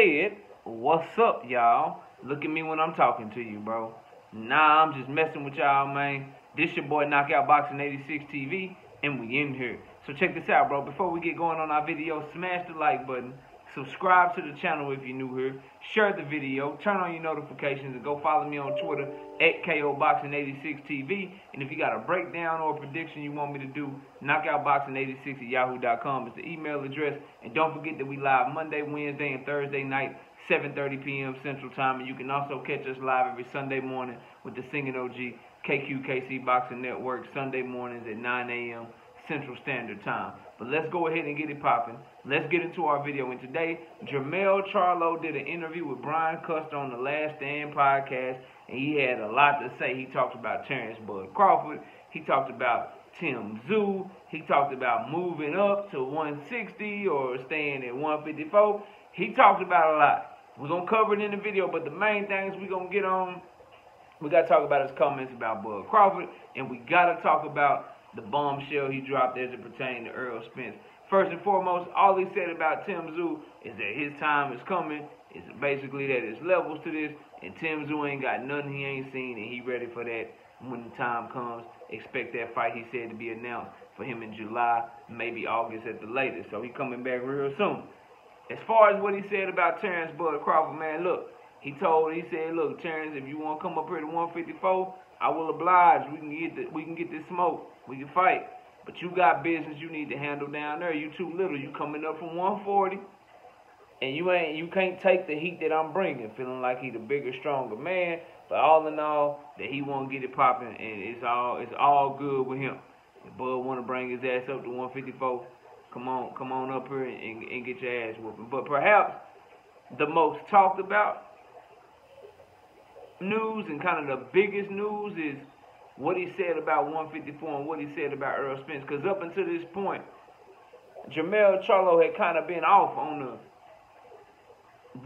said, what's up, y'all? Look at me when I'm talking to you, bro. Nah, I'm just messing with y'all, man. This your boy Knockout Boxing 86 TV, and we in here. So check this out, bro. Before we get going on our video, smash the like button. Subscribe to the channel if you're new here. Share the video. Turn on your notifications and go follow me on Twitter at KOBoxing86TV. And if you got a breakdown or a prediction you want me to do, knockoutboxing86 at yahoo.com is the email address. And don't forget that we live Monday, Wednesday, and Thursday night, 7.30 p.m. Central Time. And you can also catch us live every Sunday morning with the Singing OG KQKC Boxing Network, Sunday mornings at 9 a.m. Central Standard Time. But let's go ahead and get it popping. Let's get into our video. And today, Jermell Charlo did an interview with Brian Custer on the Last Stand podcast, and he had a lot to say. He talked about Terence Bud Crawford. He talked about Tim Tszyu. He talked about moving up to 160 or staying at 154. He talked about a lot. We're going to cover it in the video, but the main things we're going to get on, we got to talk about his comments about Bud Crawford, and we got to talk about the bombshell he dropped as it pertained to Earl Spence. First and foremost, all he said about Tim Tszyu is that his time is coming. It's basically that there's levels to this, and Tim Tszyu ain't got nothing he ain't seen, and he ready for that when the time comes. Expect that fight, he said, to be announced for him in July, maybe August at the latest. So he coming back real soon. As far as what he said about Terence Bud Crawford, man, look, he told, he said, look, Terence, if you want to come up here to 154, I will oblige. We can get the, we can get this smoke. We can fight. But you got business you need to handle down there. You too little. You coming up from 140, and you ain't you can't take the heat that I'm bringing. Feeling like he the bigger, stronger man. But all in all, that he won't get it popping, and it's all it's all good with him. If Bud want to bring his ass up to 154, come on, come on up here and, and get your ass whooping. But perhaps the most talked about news and kind of the biggest news is what he said about 154 and what he said about Earl Spence. Because up until this point, Jermell Charlo had kind of been off on the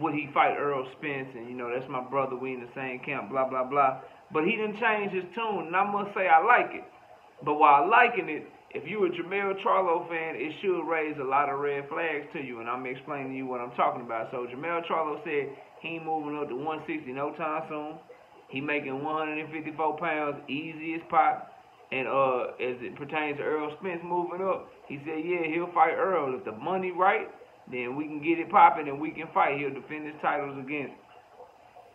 would he fight Earl Spence, and you know that's my brother, we in the same camp, blah blah blah. But he didn't change his tune, and I must say I like it. But while liking it, if you're a Jermell Charlo fan, it should raise a lot of red flags to you, and I'm explaining to you what I'm talking about. So Jermell Charlo said he moving up to 160 no time soon. He making 154 pounds easy as pop. And uh, as it pertains to Earl Spence moving up, he said, yeah, he'll fight Earl. If the money right, then we can get it popping and we can fight. He'll defend his titles against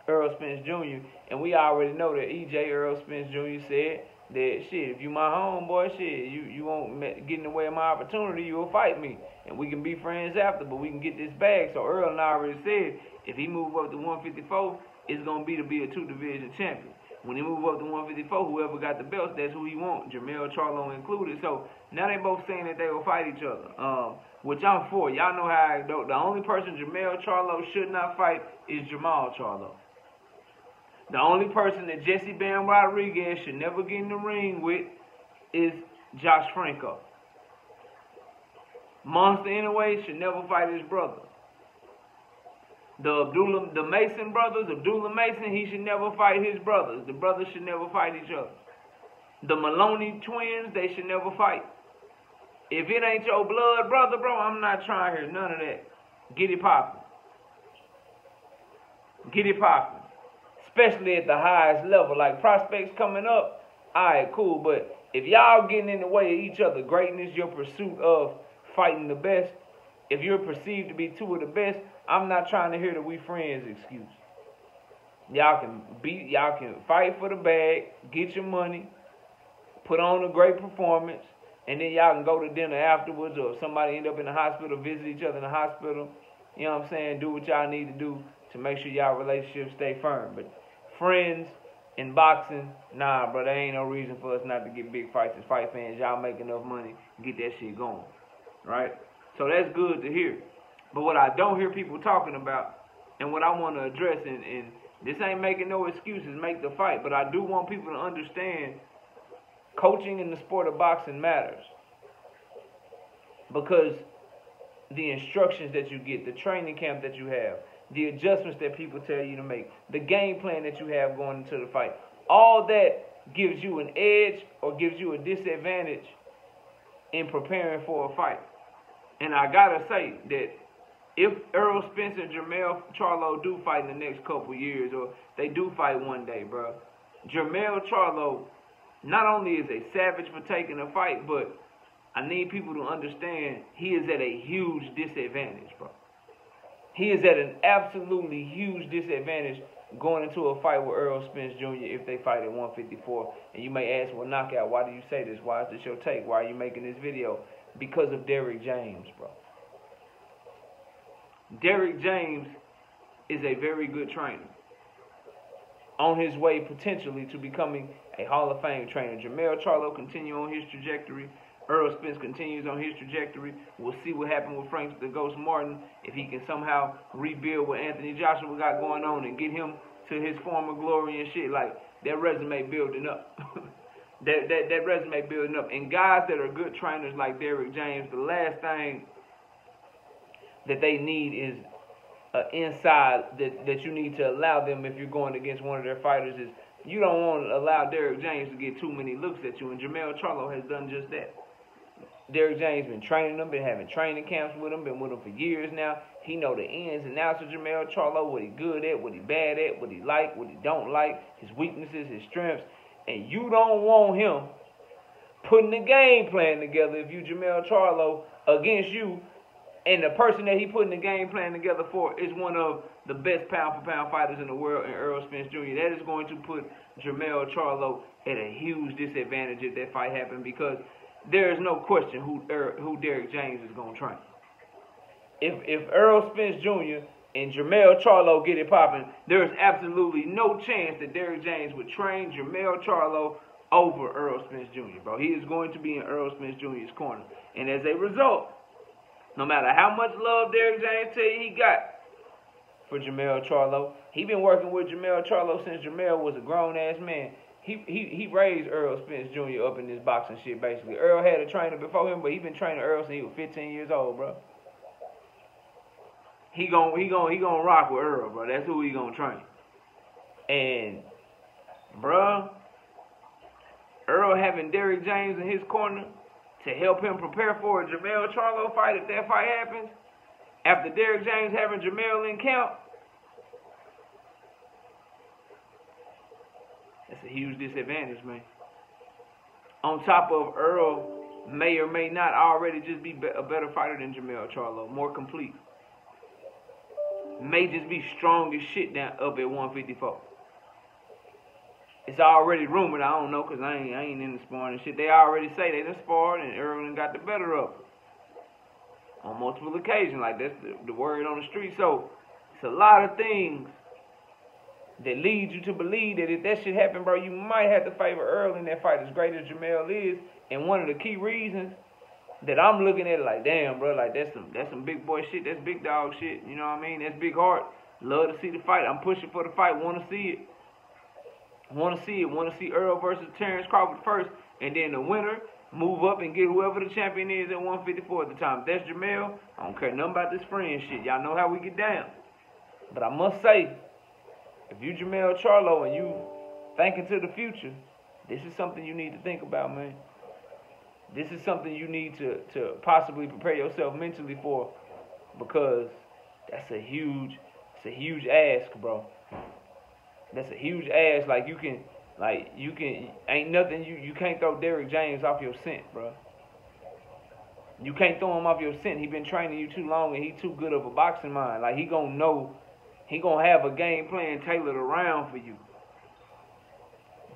Earl Spence Jr. And we already know that EJ Earl Spence Jr. said that shit, if you my homeboy, shit, you you won't get in the way of my opportunity, you'll fight me, and we can be friends after, but we can get this bag. So Earl and I already said if he move up to 154, it's gonna be to be a two division champion. When he move up to 154, whoever got the belts, that's who he want. Jermell Charlo included. So now they both saying that they will fight each other. Um, which I'm for. Y'all know how I do. The only person Jermell Charlo should not fight is Jermall Charlo. The only person that Jesse Bam Rodriguez should never get in the ring with is Josh Franco. Monster Inoue should never fight his brother. The Abdullah, the Mason brothers, Abdullah Mason, he should never fight his brothers. The brothers should never fight each other. The Moloney twins, they should never fight. If it ain't your blood brother, bro, I'm not trying to hear none of that. Get it popping. Get it popping. Especially at the highest level. Like prospects coming up, alright, cool. But if y'all getting in the way of each other, greatness, your pursuit of fighting the best, if you're perceived to be two of the best, I'm not trying to hear the we friends excuse. Y'all can beat, y'all can fight for the bag, get your money, put on a great performance, and then y'all can go to dinner afterwards, or if somebody end up in the hospital, visit each other in the hospital. You know what I'm saying? Do what y'all need to do to make sure y'all relationships stay firm. But friends in boxing, nah, bro, there ain't no reason for us not to get big fights as fight fans. Y'all make enough money, get that shit going, right? So that's good to hear. But what I don't hear people talking about, and what I want to address, and, and this ain't making no excuses, make the fight, but I do want people to understand coaching in the sport of boxing matters. Because the instructions that you get, the training camp that you have, the adjustments that people tell you to make, the game plan that you have going into the fight, all that gives you an edge or gives you a disadvantage in preparing for a fight. And I gotta say that if Earl Spence and Jermell Charlo do fight in the next couple years, or they do fight one day, bro, Jermell Charlo not only is a savage for taking a fight, but I need people to understand he is at a huge disadvantage, bro. He is at an absolutely huge disadvantage going into a fight with Earl Spence Jr. if they fight at 154. And you may ask, well, knockout, why do you say this? Why is this your take? Why are you making this video? Because of Derrick James, bro. Derrick James is a very good trainer. On his way potentially to becoming a Hall of Fame trainer. Jermell Charlo continue on his trajectory. Errol Spence continues on his trajectory. We'll see what happens with Frank the Ghost Martin if he can somehow rebuild what Anthony Joshua got going on and get him to his former glory and shit. Like that resume building up. that, that that resume building up. And guys that are good trainers like Derrick James, the last thing that they need is inside that, that you need to allow them if you're going against one of their fighters is you don't want to allow Derrick James to get too many looks at you, and Jermell Charlo has done just that. Derrick James been training them, been having training camps with them, been with them for years now. He know the ins and outs of Jermell Charlo, what he good at, what he bad at, what he like, what he don't like, his weaknesses, his strengths, and you don't want him putting the game plan together if you Jermell Charlo against you and the person that he putting the game plan together for is one of the best pound for pound fighters in the world in Errol Spence Jr. That is going to put Jermell Charlo at a huge disadvantage if that fight happens because there is no question who er, who Derrick James is going to train. If if Earl Spence Jr. and Jermell Charlo get it popping, there is absolutely no chance that Derrick James would train Jermell Charlo over Earl Spence Jr. Bro, he is going to be in Earl Spence Jr.'s corner, and as a result, no matter how much love Derrick James tell you he got for Jermell Charlo, he been working with Jermell Charlo since Jermell was a grown ass man. He he he raised Earl Spence Jr. up in this boxing shit basically. Earl had a trainer before him, but he been training Earl since he was 15 years old, bro. He gon' he gon' he gon' rock with Earl, bro. That's who he gonna train. And, bro, Earl having Derrick James in his corner to help him prepare for a Jermell Charlo fight if that fight happens. After Derrick James having Jermell in count, that's a huge disadvantage, man. On top of Earl may or may not already just be a better fighter than Jermell Charlo, more complete. May just be strong as shit down up at 154 it's already rumored. I don't know because I ain't, I ain't in the sparring and shit. They already say they done sparred and Errol got the better of them on multiple occasions. Like that's the, the word on the street. So it's a lot of things that leads you to believe that if that shit happen, bro, you might have to favor Earl in that fight as great as Jermell is. And one of the key reasons that I'm looking at it like, damn, bro, like that's some that's some big boy shit. That's big dog shit. You know what I mean? That's big heart. Love to see the fight. I'm pushing for the fight. Want to see it. Want to see it. Want to see Earl versus Terence Crawford first, and then the winner move up and get whoever the champion is at 154 at the time. If that's Jermell. I don't care nothing about this friend shit. Y'all know how we get down. But I must say, if you Jermell Charlo and you thinking to the future, this is something you need to think about, man. This is something you need to, to possibly prepare yourself mentally for because that's a huge, it's a huge ask, bro that's a huge ass. Like you can, like you can, ain't nothing. You you can't throw Derrick James off your scent, bro. You can't throw him off your scent. He been training you too long, and he too good of a boxing mind. Like he gonna know, he gonna have a game plan tailored around for you.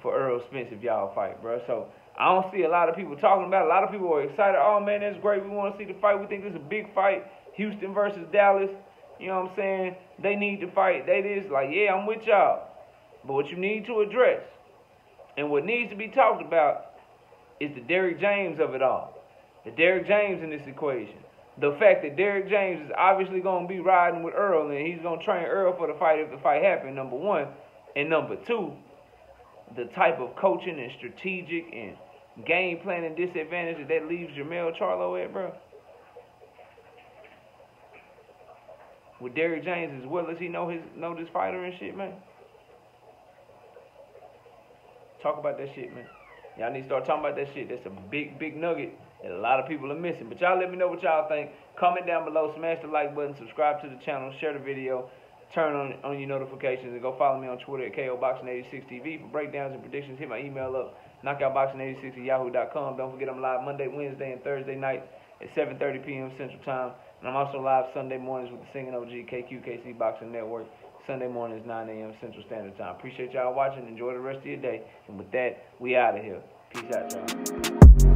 For Earl Spence if y'all fight, bro. So I don't see a lot of people talking about. It. A lot of people are excited. Oh man, that's great. We want to see the fight. We think this is a big fight. Houston versus Dallas. You know what I'm saying? They need to fight. They just like, yeah, I'm with y'all. But what you need to address and what needs to be talked about is the Derrick James of it all. The Derrick James in this equation. The fact that Derrick James is obviously going to be riding with Earl and he's going to train Earl for the fight if the fight happens, number one. And number two, the type of coaching and strategic and game planning disadvantage that that leaves Jermell Charlo at, bro. With Derrick James as well as he know his know this fighter and shit, man. Talk about that shit, man. Y'all need to start talking about that shit. That's a big, big nugget that a lot of people are missing. But y'all let me know what y'all think. Comment down below, smash the like button, subscribe to the channel, share the video, turn on, on your notifications, and go follow me on Twitter at KOBoxing86TV for breakdowns and predictions. Hit my email up, knockoutboxing86 at yahoo.com. Don't forget I'm live Monday, Wednesday, and Thursday night at 7.30 p.m. Central Time. And I'm also live Sunday mornings with the Singing OG KQKC Boxing Network. Sunday mornings, 9 a.m. Central Standard Time. Appreciate y'all watching. Enjoy the rest of your day. And with that, we out of here. Peace out, y'all.